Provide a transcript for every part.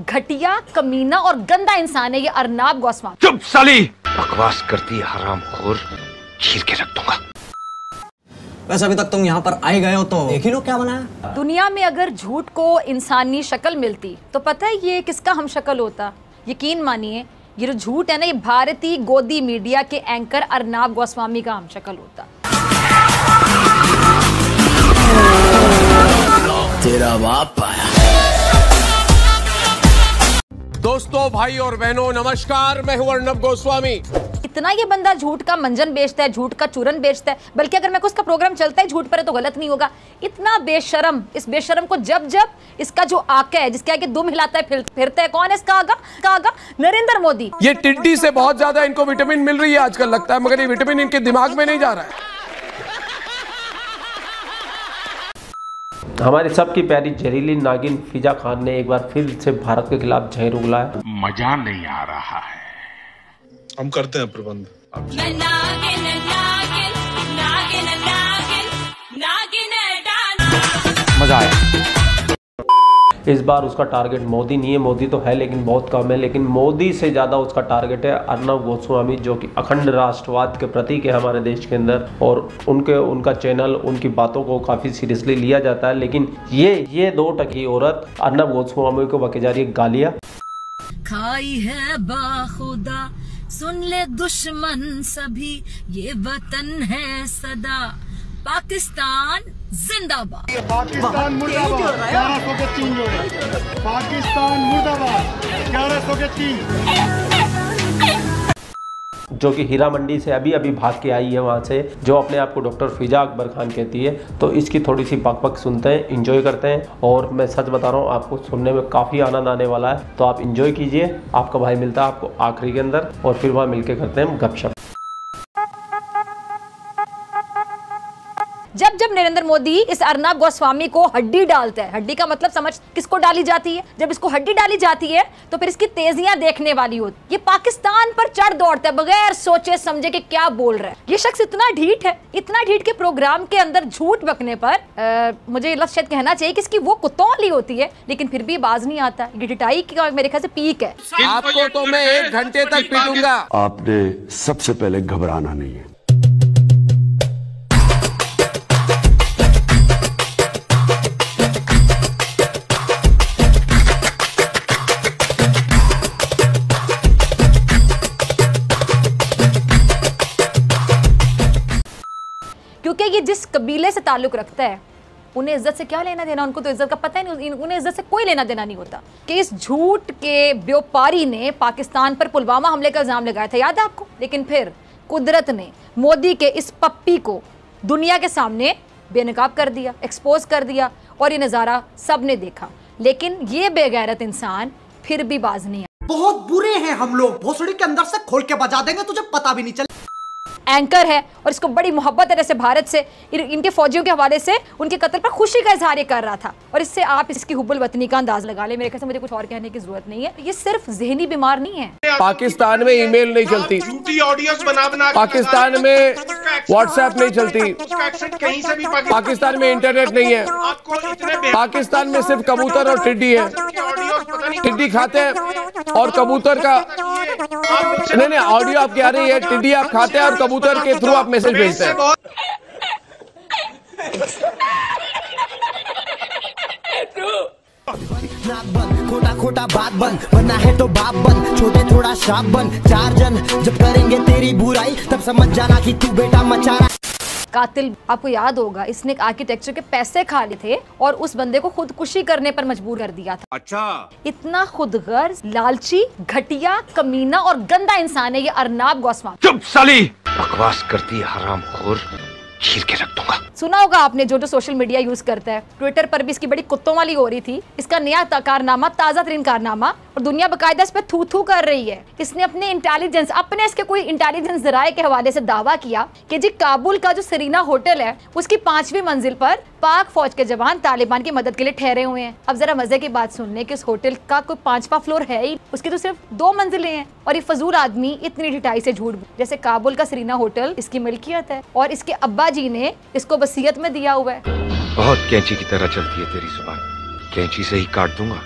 घटिया कमीना और गंदा इंसान है ये अरनाब गोस्वामी। चुप साली। बकवास करती है हराम खोर। चीर के रख दूँगा। वैसे अभी तक तुम यहाँ पर आए गए हो तो देख ही लो क्या बनाया दुनिया में अगर झूठ को इंसानी शक्ल मिलती तो पता है ये किसका हम शक्ल होता? यकीन मानिए ये जो झूठ है ना ये भारतीय गोदी मीडिया के एंकर अरनाब गोस्वामी का हम शक्ल होता। तेरा बाप आया। दोस्तों भाई और बहनों नमस्कार। मैं हूँ अर्णब गोस्वामी। इतना ये बंदा झूठ का मंजन बेचता है झूठ का चूरन बेचता है बल्कि अगर मैं उसका प्रोग्राम चलता है झूठ पर है तो गलत नहीं होगा। इतना बेशरम इस बेशरम को जब जब इसका जो आका है जिसके आगे दुम हिलाता है फिरता है कौन है इसका आगा? इसका आगा नरेंद्र मोदी। ये टिड्डी से बहुत ज़्यादा इनको विटामिन मिल रही है आजकल लगता है मगर ये विटामिन इनके दिमाग में नहीं जा रहा है। हमारी सबकी प्यारी जहरीली नागिन फिजा खान ने एक बार फिर से भारत के खिलाफ जहर उगलाया। मज़ा नहीं आ रहा है। हम करते हैं प्रबंध। आप नागिन नागिन नागिन नागिन नागिन डांस। मज़ा आया। इस बार उसका टारगेट मोदी नहीं है। मोदी तो है लेकिन बहुत कम है। लेकिन मोदी से ज़्यादा उसका टारगेट है अर्नब गोस्वामी, जो कि अखंड राष्ट्रवाद के प्रतीक है हमारे देश के अंदर। और उनके, उनका चैनल उनकी बातों को काफ़ी सीरियसली लिया जाता है। लेकिन ये ये दो टकी औरत अर्नब गोस्वामी को बके जा रही है गालियाँ। खाई है बाखुदा, सुन ले दुश्मन सभी, ये वतन है सदा। पाकिस्तान जिंदाबाद। पाकिस्तान मुर्दाबाद ग्यारह सौ के तीन जोड़े पाकिस्तान मुर्दाबाद ग्यारह सौ के तीन। जो कि हीरा मंडी से अभी अभी भाग के आई है वहाँ से जो अपने आप को डॉक्टर फिजा अकबर खान कहती है। तो इसकी थोड़ी सी पक पक सुनते हैं इंजॉय करते हैं और मैं सच बता रहा हूँ आपको सुनने में काफ़ी आनंद आने वाला है। तो आप इंजॉय कीजिए आपका भाई मिलता है आपको आखिरी के अंदर और फिर वहाँ मिलके करते हैं हम गपशप। जब नरेंद्र मोदी इस अर्नब गोस्वामी को हड्डी डालता है हड्डी का मतलब समझ किसको डाली जाती है? जब इसको हड्डी डाली जाती है तो फिर इसकी तेजियाँ देखने वाली होती ये पाकिस्तान पर चढ़ दौड़ता है बगैर सोचे समझे कि क्या बोल रहा है। ये शख्स इतना ढीठ है इतना ढीठ के प्रोग्राम के अंदर झूठ बकने पर अ, मुझे लफ्ज शायद कहना चाहिए कि इसकी वो कुत्तों वाली होती है लेकिन फिर भी बाज नहीं आता। ये ढिठाई की मेरे ख्याल से पीक है। आपको तो मैं एक घंटे तक पीटूँगा। आपने सबसे पहले घबराना नहीं है। क्योंकि ये जिस कबीले से ताल्लुक रखता है, उन्हें इज़्ज़त से क्या लेना देना, उनको तो इज़्ज़त का पता ही नहीं उन्हें इज़्ज़त से कोई लेना देना नहीं होता। कि इस झूठ के व्यापारी ने पाकिस्तान पर पुलवामा हमले का इल्ज़ाम लगाया था, याद है आपको? लेकिन फिर कुदरत ने मोदी के इस पप्पी को दुनिया के सामने बेनकाब कर दिया एक्सपोज कर दिया, और ये नज़ारा सबने देखा। लेकिन ये बेगैरत इंसान फिर भी बाज नहीं बहुत बुरे हैं हम लोग। भोसड़ी के अंदर से खोल के बजा देंगे, तुझे पता भी नहीं चले एंकर है और इसको बड़ी मोहब्बत है जैसे भारत से। इन- इनके फौजियों के हवाले से उनके कत्ल पर खुशी का इजहार कर रहा था। और इससे आप इसकी हुब्बुल वतनी का अंदाज लगा ले। मेरे ख्याल से मुझे कुछ और कहने की ज़रूरत नहीं है। ये सिर्फ़ जहनी बीमार नहीं है। पाकिस्तान में ईमेल नहीं चलती। झूठी बना बना पाकिस्तान में व्हाट्सएप नहीं चलती। कहीं पाकिस्तान में इंटरनेट नहीं है। आपको इतने बे- पाकिस्तान में सिर्फ़ कबूतर और टिड्डी है। टिड्डी खाते हैं और कबूतर का नहीं नहीं ऑडियो आप आ रही है टिड्डी आप खाते हैं और कबूतर के थ्रू आप मैसेज भेजते हैं। खोटा खोटा बात बन बनना है तो बाप बन छोटे थोड़ा शाप बन चार जन जब करेंगे तेरी बुराई तब समझ जाना कि तू बेटा मचा रहा कातिल आपको याद होगा इसने आर्किटेक्चर के पैसे खा लिए थे और उस बंदे को खुदकुशी करने पर मजबूर कर दिया था। अच्छा। इतना खुदगर्ज लालची घटिया कमीना और गंदा इंसान है ये अरनाब गोस्वामी। चुप साली। बकवास करती है हराम खोर। चीर के रख दूँगा। सुना होगा आपने जो जो सोशल मीडिया यूज़ करता है। ट्विटर पर भी इसकी बड़ी कुत्तों वाली हो रही थी। इसका नया कारनामा ताज़ा तरीन कारनामा। और दुनिया बकायदा इस पर थू थू कर रही है। इसने अपने इंटेलिजेंस अपने इसके कोई इंटेलिजेंस जराए के हवाले से दावा किया कि जी काबुल का जो सरीना होटल है, उसकी पांचवी मंजिल पर पाक फौज के जवान तालिबान की मदद के लिए ठहरे हुए हैं। अब जरा मज़े की बात सुनने कि उस होटल का कोई पांचवा फ्लोर है ही, उसकी तो सिर्फ़ दो मंजिलें हैं और ये फजूल आदमी इतनी ढिठाई से झूठ जैसे काबुल का सरीना होटल इसकी मिल्कियत है और इसके अब्बा जी ने इसको वसीयत में दिया हुआ है। बहुत कैंची की तरह चलती है तेरी ज़ुबान। कैंची से ही काट दूँगा।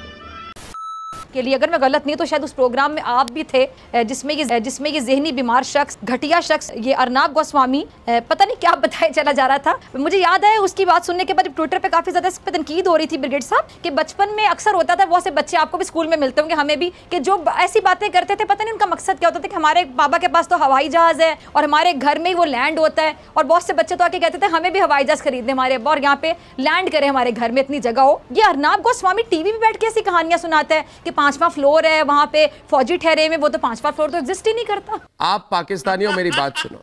के लिए। अगर मैं गलत नहीं तो शायद उस प्रोग्राम में आप भी थे जिसमें ये जिसमें ये जहनी बीमार शख्स, घटिया शख्स, ये अर्नाब गोस्वामी पता नहीं क्या बताया चला जा रहा था। मुझे याद है उसकी बात सुनने के बाद ट्विटर पे काफ़ी ज़्यादा इस पे तनकीद हो रही थी ब्रिगेड साहब, कि बचपन में अक्सर होता था, बहुत से बच्चे आपको भी स्कूल में मिलते होंगे हमें भी, कि जो ऐसी बातें करते थे, पता नहीं उनका मकसद क्या होता था कि हमारे बाबा के पास तो हवाई जहाज़ है, और हमारे घर में ही वो लैंड होता है, और बहुत से बच्चे तो आके कहते थे, हमें भी हवाई जहाज़ खरीदने हमारे और यहाँ पे लैंड करें हमारे घर में, इतनी जगह हो। ये अर्नाब गोस्वामी टीवी पे बैठ के ऐसी कहानियाँ सुनाता है कि पांचवा फ्लोर है वहाँ पे फौजी ठहरे में वो तो पांचवा फ्लोर तो एग्जिस्ट ही नहीं करता। आप पाकिस्तानियों मेरी बात सुनो।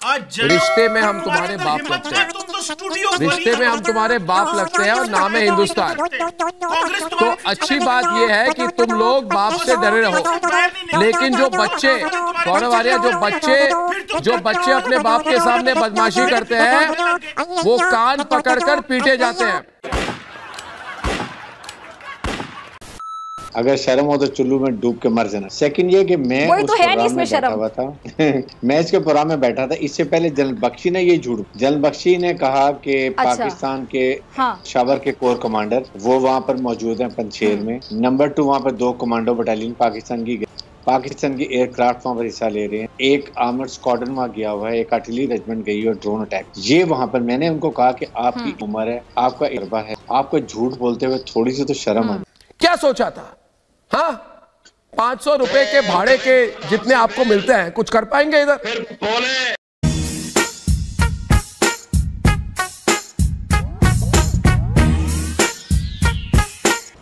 रिश्ते में हम तुम्हारे बाप लगते हैं। रिश्ते में हम तुम्हारे बाप लगते हैं और नाम है हिंदुस्तान। तो अच्छी बात यह है कि तुम लोग बाप से डरे रहो। लेकिन जो बच्चे गौरव आर्या जो बच्चे जो बच्चे अपने बाप के सामने बदमाशी करते हैं वो कान पकड़कर पीटे जाते हैं। अगर शर्म हो तो चुल्लू में डूब के मर जाना। सेकंड ये कि मैं वही उस तो है नहीं प्रोग्राम इसमें में बैठा शर्म। हुआ था। मैं इसके प्रोग्राम में बैठा था। इससे पहले जनरल बख्शी ने ये झूठ जनरल बख्शी ने कहा कि अच्छा। पाकिस्तान के हाँ। शावर के कोर कमांडर वो वहाँ पर मौजूद हैं पंचेर में। नंबर टू वहाँ पर दो कमांडो बटालियन पाकिस्तान की गई पाकिस्तान की एयरक्राफ्ट वहाँ पर हिस्सा ले रहे हैं। एक आर्मर स्क्वाड्रन वहाँ गया हुआ है। एक आर्टिलरी रेजिमेंट गई है और ड्रोन अटैक ये वहाँ पर मैंने उनको कहा कि आपकी उम्र है आपका इरबा है। आपको झूठ बोलते हुए थोड़ी सी तो शर्म आनी क्या सोचा था? हाँ पाँच सौ रुपए के भाड़े के जितने आपको मिलते हैं, कुछ कर पाएँगे इधर?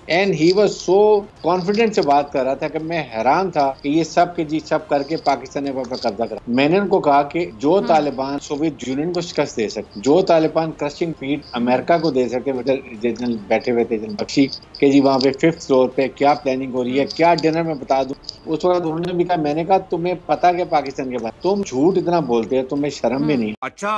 And he was so confident से बात कर रहा था कि मैं हैरान था कि ये सब के जी सब करके पाकिस्तान ने पर कब्जा करा। मैंने उनको कहा कि जो हाँ। तालिबान सोवियत यूनियन को शिकस्त दे सकते जो तालिबान क्रशिंग फीट अमेरिका को दे सकते जनरल बैठे हुए थे जनरल बख्शी के जी वहाँ पे फिफ्थ फ्लोर पे क्या प्लानिंग हो रही है क्या डिनर में बता दूँ। उस वक्त उन्होंने भी कहा मैंने कहा तुम्हें पता क्या पाकिस्तान के बाद तुम झूठ इतना बोलते हो तुम्हें शर्म भी नहीं अच्छा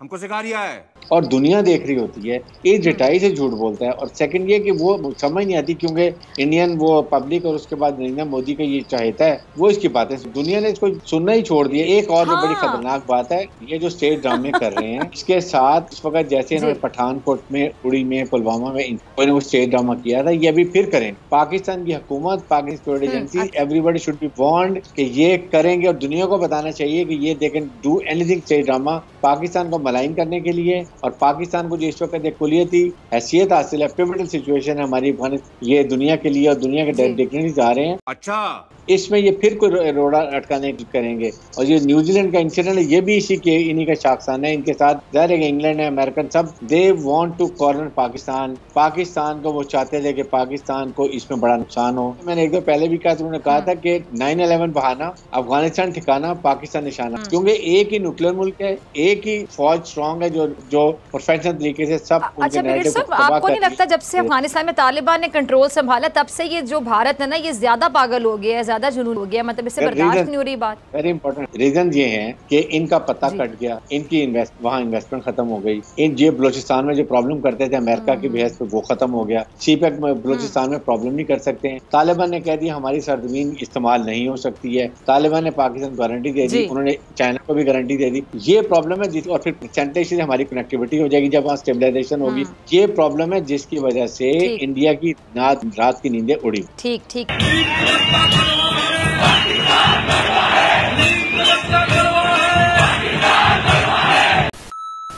हमको सिखा रिया है। और दुनिया देख रही होती है ये जटाई से झूठ बोलता है और सेकंड ये कि वो समझ नहीं आती क्योंकि इंडियन वो पब्लिक और उसके बाद नरेंद्र मोदी का ये चाहता है वो इसकी बातें दुनिया ने इसको सुनना ही छोड़ दिया। एक और जो बड़ी हाँ। खतरनाक बात है ये जो स्टेट ड्रामे कर रहे हैं इसके साथ इस वक्त जैसे इन्होंने पठानकोट में उड़ी में पुलवामा में इन्होंने वो स्टेट ड्रामा किया था ये अभी फिर करें। पाकिस्तान की हुकूमत Pakistan security agency everybody should be warned कि ये करेंगे और दुनिया को बताना चाहिए कि ये they can do anything state drama Pakistan को मलाइन करने के लिए और पाकिस्तान को जो इस वक्त एक कुलियती हैसियत हासिल है पिवटल सिचुएशन है हमारी ये दुनिया के लिए और दुनिया के जी। डिग्निटीज आ रहे हैं। अच्छा। इसमें ये फिर कोई रोड़ा अटकाने की करेंगे। और ये न्यूजीलैंड का इंसिडेंट है ये भी इसी के इन्हीं का शाखसाना है इनके साथ ज़ाहिर है इंग्लैंड है अमेरिकन सब they want to corner Pakistan. Pakistan को वो चाहते थे कि पाकिस्तान को इसमें बड़ा नुकसान हो। मैंने एक दो पहले भी कहा था उन्होंने कहा था कि 9/11 बहाना अफ़गानिस्तान ठिकाना पाकिस्तान निशाना। क्योंकि एक ही न्यूक्लियर मुल्क है एक ही फौज स्ट्रांग है जो जो प्रोफेशनल तरीके से सब अच्छा साहब आपको नहीं लगता जब से अफ़गानिस्तान में तालिबान ने कंट्रोल संभाला तब से ये जो भारत है ना ये ज़्यादा पागल हो गया है ज़्यादा जुनून हो गया है? मतलब इससे बर्दाश्त नहीं हो रही बात। वेरी इंपॉर्टेंट रीजन ये है कि इनका पता कट गया इनकी इन्वेस्ट वहाँ इन्वेस्टमेंट खत्म हो गई। इन ये बलोचिस्तान में जो प्रॉब्लम करते थे अमेरिका की हम्म। बहस पे वो खत्म हो गया। सीपेक में बलोचिस्तान में प्रॉब्लम नहीं कर सकते हैं। तालिबान ने कह दिया हमारी सरजमीन इस्तेमाल नहीं हो सकती है। तालिबान ने पाकिस्तान को गारंटी दे दी उन्होंने चाइना को भी गारंटी दे दी। ये प्रॉब्लम है और फिर सेंट्रल एशिया से हमारी कनेक्टिविटी हो जाएगी जब वहाँ स्टेबलाइजेशन होगी। हम्म। ये प्रॉब्लम है जिसकी वजह से इंडिया की रात रात की नींदें उड़ी। ठीक ठीक।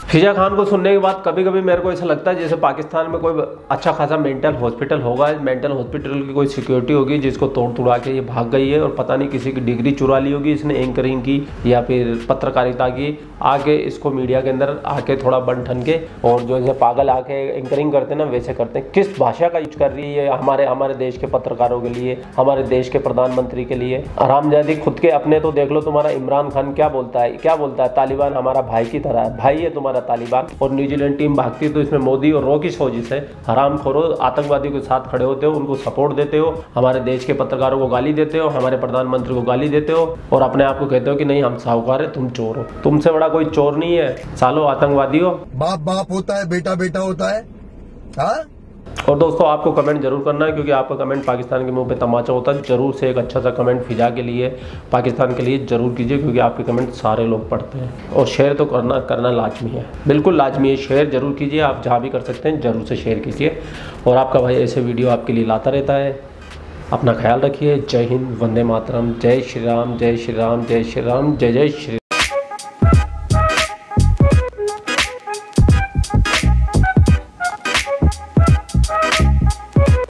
फिजा खान को सुनने के बाद कभी कभी मेरे को ऐसा लगता है जैसे पाकिस्तान में कोई अच्छा खासा मेंटल हॉस्पिटल होगा मेंटल हॉस्पिटल की कोई सिक्योरिटी होगी जिसको तोड़ तुड़ा के ये भाग गई है और पता नहीं किसी की डिग्री चुरा ली होगी, इसने एंकरिंग की या फिर पत्रकारिता की। आके इसको मीडिया के अंदर आके थोड़ा बन ठन के और जो ऐसे पागल आके एंकरिंग करते ना, वैसे करते हैं। किस भाषा का यूज़ कर रही है हमारे हमारे देश के पत्रकारों के लिए, हमारे देश के प्रधानमंत्री के लिए? आरामजादी खुद के अपने तो देख लो तुम्हारा इमरान खान क्या बोलता है, क्या बोलता है? तालिबान हमारा भाई की तरह है। भाई है तुम्हारा तालिबान और न्यूजीलैंड टीम भागती है तो इसमें मोदी और रो की सोजिश है हराम खोरो, आतंकवादियों के साथ खड़े होते हो, उनको सपोर्ट देते हो, हमारे देश के पत्रकारों को गाली देते हो, हमारे प्रधानमंत्री को गाली देते हो और अपने आप को कहते हो कि नहीं, हम साहूकार है, तुम चोर हो। तुमसे बड़ा कोई चोर नहीं है। सालो आतंकवादी हो बाप बाप होता है बेटा बेटा होता है। हाँ? और दोस्तों, आपको कमेंट ज़रूर करना है, क्योंकि आपका कमेंट पाकिस्तान के मुँह पे तमाचा होता है। ज़रूर से एक अच्छा सा कमेंट फिजा के लिए, पाकिस्तान के लिए ज़रूर कीजिए, क्योंकि आपके कमेंट सारे लोग पढ़ते हैं। और शेयर तो करना करना लाजमी है। बिल्कुल लाजमी है शेयर ज़रूर कीजिए, आप जहाँ भी कर सकते हैं, ज़रूर से शेयर कीजिए। और आपका भाई ऐसे वीडियो आपके लिए लाता रहता है। अपना ख्याल रखिए। जय हिंद, वंदे मातरम। जय श्री राम, जय श्री राम, जय श्री राम, जय जय श्री